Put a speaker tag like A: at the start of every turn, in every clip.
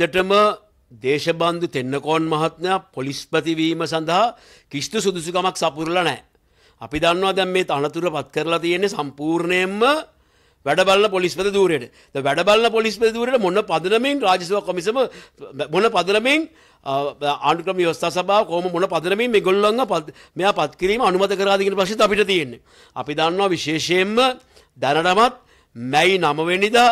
A: ටම දේශබන්ධු තෙන්නකෝන් මහත්මයා පොලිස්පතිවීම සඳහා කිෂ්තු සුදුසුකමක් සපුරල නෑ. අපි දන්නවා දැම් මේ අනතුර පත් කරලා තියෙන්නේ සම්පූර්ණයෙන්ම වැඩබල්ල පොලිස්පත දූරයට වැඩබල්ල පොලිස්ප දූරට මොන්න පදනමින් රාජසව කොමිසම මොන පදනමින් ආණුක්‍රම යස්ථා සභාව කෝම මොන පදනමින් මේ ගොල්ලොන්ග පත් මෙයා පත්කිරීම අනුමත කරාදිගෙන පශි අපිට තියෙන්නේ. අපි දන්නවා විශේෂයෙන්ම දැනටමත් මැයි නමවෙනිදා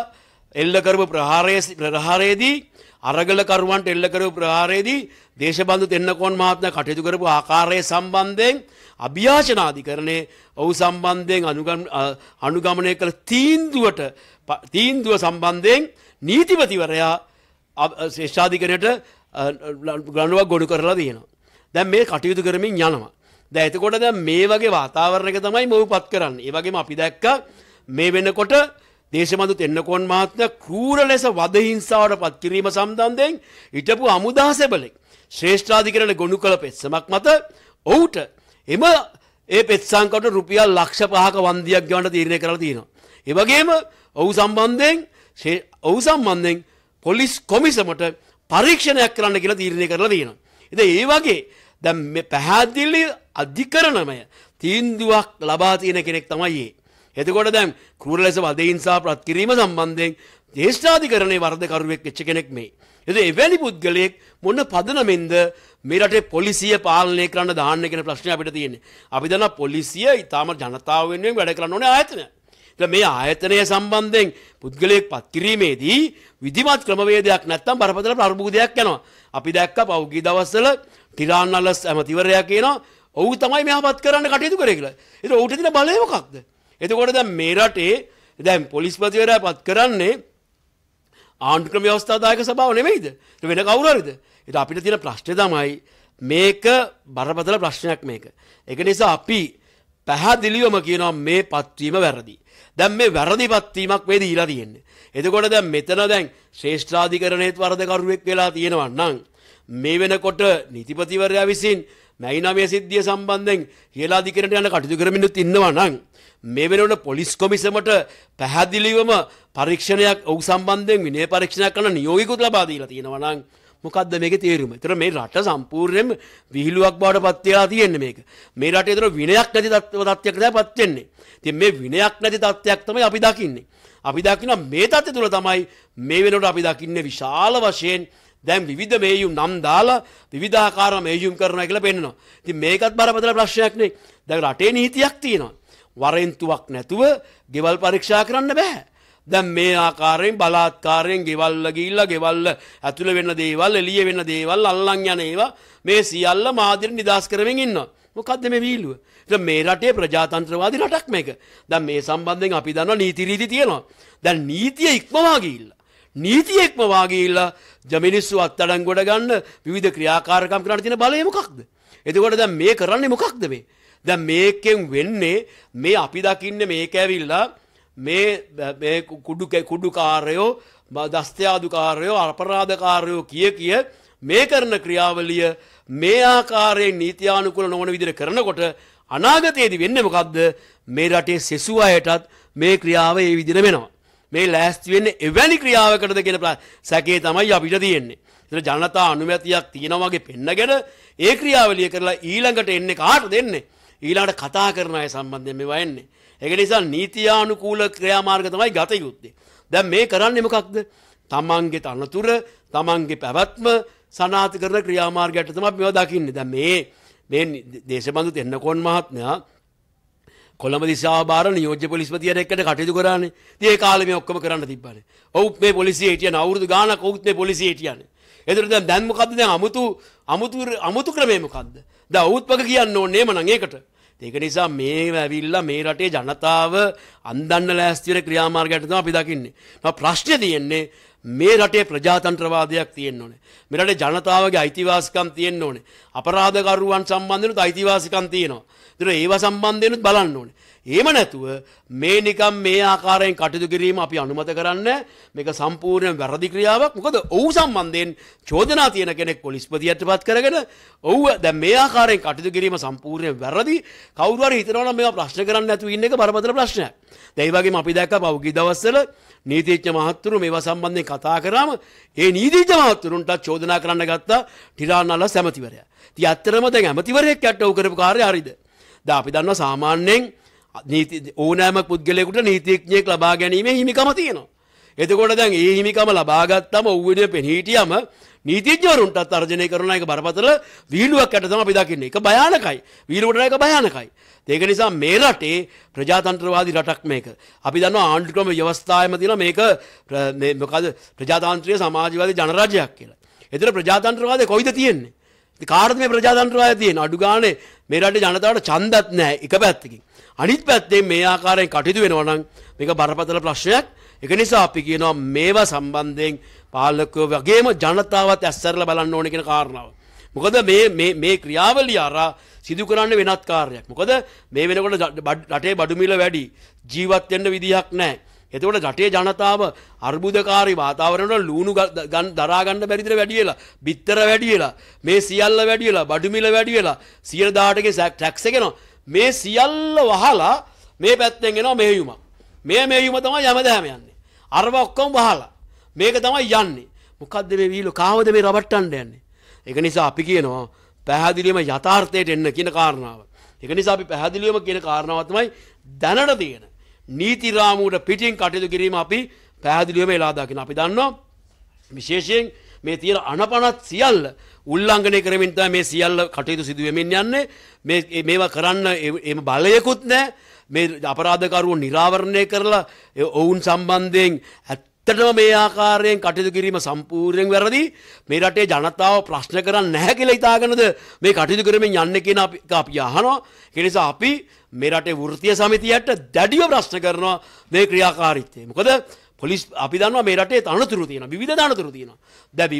A: එල්ලකරපු ප්‍රහාරයේදී අරගලකරුවන්ට එල්ලකරපු ප්‍රහාරයේදී දේශබන්ධු තෙන්නකොන් මහත්ම කටයුතු කරපු ආකාරය සම්බන්ධයෙන් අභ්‍යාචනාධිකරණය ඔහු සම්බන්ධයෙන් අනුගමනය කළ තීන්දුවට තීන්දුව සම්බන්ධයෙන් නීතිපතිවරයා ශේෂාධිකනයට ගණුවක් ගොඩු කරලා තියෙනවා. දැන් මේ කටයුතු කරමින් යනවා. දැ එතකොට දැ මේ වගේ වාතාවරණක තමයි මොහු පත් කරන්න. ඒ වගේම අපි දැක්ක මේ වෙනකොට දේශමඳු තෙන්නකොන් මාත්‍ය කූර ලෙස වදහිංසාවට පත් කිරීම සම්බන්ධයෙන් හිටපු අමුදාසැබලෙක් ශ්‍රේෂ්ඨාධිකරණ ගොුණු කළ පෙත්සමක් මත ඔහුට එම ඒ පෙත්සංකට රුපියල් ලක්ෂ පහක වන්දියක් ගවන්ට තීරණය කරලා තියෙනවා. ඒවගේම ඔහු සම්බන්ධයෙන් ඔහු සම්බන්ධයෙන් පොලිස් කොමිසමට පරීක්ෂණයක් කරන්න කියලා තීරණය කරලා තියෙනවා. එද ඒ වගේ දැම් පැහැදිල්ලි අධිකරණමය තීන්දුවක් ලබා තියෙන කෙනෙක් තමයියේ. එතකොට දැම් කෘර ලෙස වදහිංසා ප්‍රත් කිරීම සම්බන්ධයෙන් දේශාධිකරණය වර්ධකරුවෙක් එච්ච කෙනෙක් මේ. එද එවැනි පුද්ගලයෙක් මොන්න පදනමෙන්ද මේරට පොලිසිය පාලනය කරන්න දාන්න කෙන ප්‍රශ්නය අපිට තියෙන්නේ. අපි දන්න පොලිසිය ඉතාම ජනතාව වෙනුවෙන් වැඩ කරන්න ඕන ආයතන. මේ ආයතනය සම්බන්ධයෙන් පුද්ගලයෙක් පත්කිරීමේදී විදිමත් ක්‍රමවේදයක් නැත්තම් බරපතල ප්‍රර්බූදයක් යනවා. අපි දැක්ක පෞගී දවස්සල තිරාන්නල්ලස් ඇමතිවරයක් කියනවා ඔහු තමයි මෙයා පත් කරන්න කටයුතු කරේ කියලා. ඒක ඌට තියෙන බලය මොකක්ද? එතකොට දැන් මේ රටේ දැන් පොලිස්පතිවරයා පත් කරන්නේ ආණ්ඩුක්‍රම ව්‍යවස්ථාදායක සභාව නෙමෙයිද? වෙන කවුරු හරිද? ඒක අපිට තියෙන ප්‍රශ්නේ තමයි මේක බරපතල ප්‍රශ්නයක් මේක. ඒක නිසා අපි පැහැදිලිවම කියනවා මේ පත්වීම වැරදි. දැන් මේ වැරදි පත්වීමක් වේ දීලා තියෙන්නේ. එතකොට දැන් මෙතන දැන් ශ්‍රේෂ්ඨාධිකරණයේත් වරදකරුවෙක් වෙලා තියෙනවා නම් මේ වෙනකොට නීතිපතිවරයා විසින් මැයි නමය සිද්ධිය සම්බන්ධයෙන් කියලාධිකරණයට යන කටයුතු කරමිනුත් ඉන්නවා නම් මේ වෙනට පොලිස් කොමිසමට පැහැදිලිවම පරීක්ෂණයක් ඔහු සම්බන්ධයෙන් විනය පරීක්ෂණයක් කරන නියෝගිකුත් ලබා දීලා තියෙනවා නම් මොකද්ද මේකේ තේරුම? ඒතර මේ රට සම්පූර්ණයෙන්ම විහිළුවක් බවට පත් වෙලා තියෙන්නේ මේක. මේ රටේ ඒතර විනයක් නැති තත්ත්වයක් තමයි පත් වෙන්නේ. ඉතින් මේ විනයක් නැති තත්ත්වයක් තමයි අපි දකින්නේ. අපි දකිනවා මේ තත්ත්වය තුළ තමයි මේ වෙනකොට අපි දකින්නේ විශාල වශයෙන් දැන් විවිධ මේයුම් නම් දාලා විවිධාකාර මේයුම් කරනවා කියලා පෙන්වනවා. ඉතින් මේකත් බරපතල ප්‍රශ්නයක් නේ. දැන් රටේ නීතියක් තියෙනවා. වරෙන්තුවක් නැතුව ගෙවල් පරීක්ෂා කරන්න බෑ. දැන් මේ ආකාරයෙන් බලාත්කාරයෙන් ගෙවල්ල ගිල්ල ගෙවල්ල ඇතුළ වෙන්න දේවල් එලිය වෙන්න දේවල් අල්ලං යන ඒවා මේ සියල්ල මාදිර නිදස් කරමින් ඉන්න. මොකක්ද මේ වීලුව. මේ රටේ ප්‍රජාතන්ත්‍රවාදි රටක් මේක. දැන් මේ සම්බන්ධයෙන් අපි දන්නවා නීති රීති තියෙනවා. දැන් නීතිය ඉක්මවා ගිහිල්ලා. නීතිය ඉක්මවා ගිහිල්ලා ජමිනිස්සු අත්අඩංගුවට ගන්න විවිධ ක්‍රියාකාරකම් කරන්න තියෙන බලය මොකක්ද? එතකොට දැන් මේ කරන්නේ මොකක්ද මේ? දැන් මේකෙන් වෙන්නේ මේ අපි දකින්නේ මේක ඇවිල්ලා මේ කුඩු කුඩුකාරයෝ දස්ත්‍යාදුකාරයෝ අපරාධකාරයෝ කිය කිය මේ කරන ක්‍රියාවලිය මේ ආකාරයෙන් නීතියානුකුල නොවන විදිහට කරනකොට අනාගතයේදී වෙන්නේ මොකද්ද? මේ රටේ සෙසු අයටත් මේ ක්‍රියාව ඒ විදිහට වෙනවා. මේ ලෑස්ති වෙන්නේ එවැනි ක්‍රියාවකටද කියන සැකේ තමයි අපිට තියෙන්නේ. ඒතර ජනතා අනුමැතියක් තියෙනවා වගේ පෙන්නගෙන ඒ ක්‍රියාවලිය කරලා ඊළඟට එන්නේ කාට දෙන්නේ ඊළඟට කතා කරන අය සම්බන්ධයෙන් මේ වයන්නේ. ඒක නිසා නීතියානුකූල ක්‍රියාමාර්ග තමයි ගත යුත්තේ. දැන් මේ කරන්නේ මොකක්ද? තමන්ගේ තනතුර, තමන්ගේ පැවැත්ම සනාථ කරන ක්‍රියාමාර්ගයට තමයි මේවා දකින්නේ. දැන් මේ මේ දේශබන්දු තෙන්නකෝන් මහත්මයා කොළඹ දිසා බාර නියෝජ්‍ය පොලිස්පතියට එක්කට කටයුතු කරන්නේ. ඉතින් ඒ කාලේ මේ ඔක්කොම කරන්න තිබ්බනේ. ඔවුත් මේ පොලිසිය හිටියන අවුරුදු ගාණක් ඔවුත් මේ පොලිසිය හිටියනේ. එතකොට දැන් දැන් මොකද්ද දැන් අමුතු අමුතු අමුතු ක්‍රමය මොකද්ද? දැන් ඔවුත් වගේ කියන්න ඕනේ නේම නම් ඒකට. ඒක නිසා මේ ඇවිල්ලා මේ රටේ ජනතාව අන්දන්න ලෑස්ති වෙන ක්‍රියාමාර්ගයට තමයි අපි දකින්නේ. මම ප්‍රශ්නේ තියෙන්නේ මේ රටේ ප්‍රජාතන්ත්‍රවාදයක් තියෙන්න ඕනේ. මේ රටේ ජනතාවගේ අයිතිවාසිකම් තියෙන්න ඕනේ. අපරාධකරුවන් සම්බන්ධෙනුත් අයිතිවාසිකම් තියෙනවා. ඒතර ඒවා සම්බන්ධයෙන්ුත් බලන්න ඕනේ. ඒම නැතුව මේ නිකම් මේ ආකාරයෙන් කටයුතු කිරීම අපි අනුමත කරන්න මේක සම්පූර්ණ වැරදි ක්‍රියාවක් මොකද ඔහු සම්බන්ධයෙන් චෝදනා තියෙන කෙනෙක් පොලිස්පතියට පත් කරගෙන ඔහු දැන් මේ ආකාරයෙන් කටයුතු කිරීම සම්පූර්ණයෙන් වැරදි කවුරු හරි හිතනවා නම් මේවා ප්‍රශ්න කරන්න නැතුව ඉන්න එක බරපතල ප්‍රශ්නයක්. දැන් ඒ වගේම අපි දැක්ක පෞගී දවස්වල නීතිච්ඥ මහත්තුරු මේවා සම්බන්ධයෙන් කතා කරාම ඒ නීතිජ මහත්තුරුන්ට චෝදනා කරන්න ගත්තා ටිරාන්නල්ල සැමතිවරය. ති අත්තරම දැන් ඇමතිවරයෙක් ඇට උකරපු කාරය හරිද. ද අපි දන්න සාමාන්‍යයෙන් ඕනෑම පුද්ගලෙකුට නීතිඥයෙක් ලබා ගැනීම හිමිකම තියෙනවා. එතකොට දැන් ඒ හිමිකම ලබාගත්තම ඔව්වඩ පෙනහිටියම නීතිඥවරුන්ට අර්ජනය කරන එක බරපතල වීලුවක් ඇට තම අපි දකින්නේ එක භයානකයි වීලුවට එක භයානකයි. ඒක නිසා මේ රටේ ප්‍රජාතන්ත්‍රවාදී රටක් මේක. අපි දන්න ආණ්ඩුක්‍රම ව්‍යවස්ථායම තියෙන මේක මොකද ප්‍රජාතාන්ත්‍රීය සමාජවාදී ජනරාජ්‍යයක් කියලා. එතන ප්‍රජාතන්ත්‍රවාදය කොයිද තියෙන්නේ? කාර්ද මේ ප්‍රජාතන්ත්‍රවාදය තියෙන අඩු ගානේ මේ රටේ ජනතාවට ඡන්දත් නැහැ එක පැත්තකින්. අනිත් පැත්තෙන් මේ ආකාරයෙන් කටයුතු වෙනවා නම් මේක බරපතල ප්‍රශ්නයක්. ඒක නිසා අපි කියනවා මේවා සම්බන්ධයෙන් පාලකයෝ වගේම ජනතාවත් ඇස්සරලා බලන්න ඕනේ කියන කාරණාව. මොකද මේ මේ ක්‍රියාවලිය අරා සිදු කරන්න වෙනත් කාර්යයක්. මොකද මේ වෙනකොට රටේ බඩු මිල වැඩි ජීවත් වෙන්න විදිහක් නැහැ. එතකොට රටේ ජනතාව අර්බුදකාරී වාතාවරණයට ලුණු දරා ගන්න බැරිද වැඩි වෙලා, බිත්තර වැඩි වෙලා, මේ සියල්ල වැඩි වෙලා, බඩු මිල වැඩි වෙලා, 118ගේ ටැක්ස් එක මේ සියල්ල වහලා මේ පැත්තෙන් එනවා මෙහෙයුමක්. මේ මෙහෙයුම තමයි යමදෑම යන්නේ. අරව ඔක්කොම වහලා මේක තමයි යන්නේ. මොකද්ද මේ වීලු කාවද මේ රබට්ටන්න යන්නේ? ඒක නිසා අපි කියනවා පැහැදිලිවම යථාර්ථයට එන්න කියන කාරණාව. ඒක නිසා අපි පැහැදිලිවම කියන කාරණාව තමයි දැනට තියෙන නීති රාමුවට පිටින් කටයුතු කිරීම අපි පැහැදිලිවම එලා දකින. අපි දන්නවා විශේෂයෙන් මේ තියෙන අනපනත් සියල්ල උල්ලංඝනය කරමින් තමයි මේ සියල්ල කටයුතු සිදු වෙමින් යන්නේ. මේ මේවා කරන්න එම බලයකුත් නැහැ. මේ අපරාධකරුවෝ නිරාවරණය කරලා ඔවුන් සම්බන්ධයෙන් ඇත්තටම මේ ආකාරයෙන් කටයුතු කිරීම සම්පූර්ණයෙන් වැරදි මේ රටේ ජනතාව ප්‍රශ්න කරන්න නැහැ කියලා හිතාගෙනද මේ කටයුතු කරමින් යන්නේ කියන අපි අපි අහනවා ඒ නිසා අපි මේ රටේ වෘත්තීය සමිතියට දැඩිව ප්‍රශ්න කරනවා මේ ක්‍රියාකාරීත්වය මොකද පොලිස් අපි දන්නවා මේ රටේ තනතුරු තියෙනවා විවිධ තනතුරු තියෙනවා. දැන්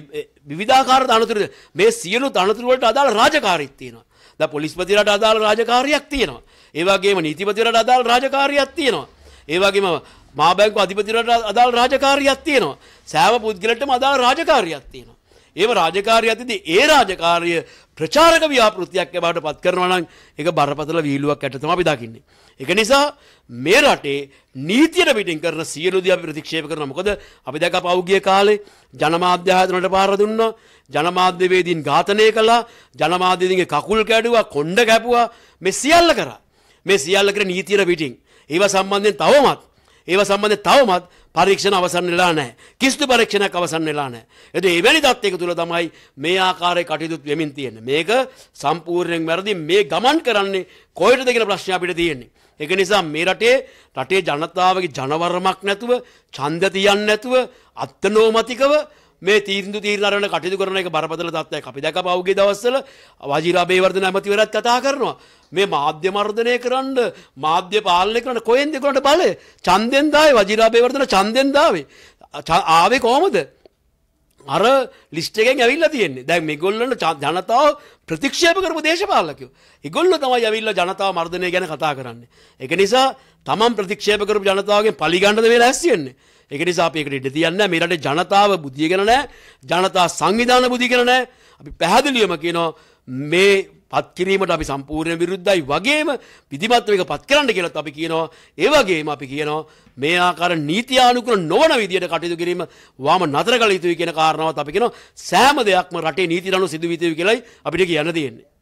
A: විවිධාකාර තනතුරු මේ සියලු තනතුරු වලට අදාළ රාජකාරීත් තියෙනවා. දැන් පොලිස්පතිරට අදාළ රාජකාරියක් තියෙනවා. ඒ වගේම නීතිපතිරට අදාළ රාජකාරියක් තියෙනවා. ඒ වගේම මාබැංකු අධිපතිරට අදාළ රාජකාරියක් තියෙනවා. සෑම පුද්ගලටම අදාළ රාජකාරියක් තියෙනවා. ඒම රාජකාරිය ඇතිදී ඒ රාජකාරිය ප්‍රචාරක ව්‍යාපෘතියක් බවට පත් කරනවා නම් ඒක බරපතල වීලුවක් ඇට තමයි අපි දකින්නේ. ඒක නිසා මේ රටේ නීතියට පිටින් කරන සියලු දේ අපි ප්‍රතික්ෂේප කරනවා. මොකද අපි දැක පෞගිය කාලේ ජනමාධ්‍ය ආයතනවලට පාර දුන්නා. ජනමාධ්‍යවේදීන් ඝාතනය කළා. ජනමාධ්‍යවේදීන්ගේ කකුල් කැඩුවා, කොණ්ඩ කැපුවා. මේ සියල්ල කරා. මේ සියල්ල කර නීතියට පිටින්. ඒව සම්බන්ධයෙන් තවමත් ඒව සම්බන්ධ තවමත් පරීක්ෂණ අවසන් වෙලා නැහැ. කිසිදු පරීක්ෂණයක් අවසන් වෙලා නැහැ. එතකොට එවැනි තත්යක තුල තමයි මේ ආකාරයේ කටයුතු වෙමින් තියෙන්නේ. මේක සම්පූර්ණයෙන් වැරදි මේ ගමන් කරන්නේ කොහෙටද කියන ප්‍රශ්නය අපිට තියෙන්නේ. ඒක නිසා මේ රටේ රටේ ජනතාවගේ ජනවරමක් නැතුව, ඡන්ද තියන්නේ නැතුව, අත්නෝමතිකව මේ තීරණු තීරණ අරගෙන කටයුතු කරන එක බරපතල තත්ත්වයක්. අපි දැක පහුගිය දවස්වල වජිරා බේවර්ධන ඇමතිවරයාත් කතා කරනවා. මේ මාධ්‍ය මර්ධනය කරන්න මාධ්‍ය පාලනය කරන්න කොහෙන්ද ඒගොල්ලන්ට බලය? ඡන්දෙන් දාවේ වජිරා බේවර්ධන ඡන්දෙන් දාවේ. ආවේ කොහමද? අර ලිස්ට් එකෙන් ඇවිල්ලා තියෙන්නේ. දැන් මේගොල්ලන්ට ජනතාව ප්‍රතික්ෂේප කරපු දේශපාලකයෝ. ඒගොල්ලෝ තමයි ඇවිල්ලා ජනතාව මර්ධනය ගැන කතා කරන්නේ. ඒක නිසා තමන් ප්‍රතික්ෂේප කරපු ජනතාවගෙන් පලිගන්නද වෙලා ඇස්සියෙන්නේ. ඒක නිසා අපි ඒකට ඉඩ තියන්නේ මේ රටේ ජනතාව බුද්ධියගෙන නැහැ. ජනතා සංවිධාන බුද්ධියගෙන නැහැ. අපි පැහැදිලිවම කියනවා මේ පත් කිරීමට අපි සම්පූර්ණ විරුද්ධයි වගේම විධිමත්ව එක පත් කරන්න කියලාත් අපි කියනවා. ඒ වගේම අපි කියනවා මේ ආකාර නීතියානුකූල නොවන විදියට කටයුතු කිරීම වාම නතර කළ යුතුයි කියන කාරණාවත් අපි කියනවා. සෑම දෙයක්ම රටේ නීති රණු සිදු විය යුතුයි කියලායි අපිට කියන්න තියෙන්නේ.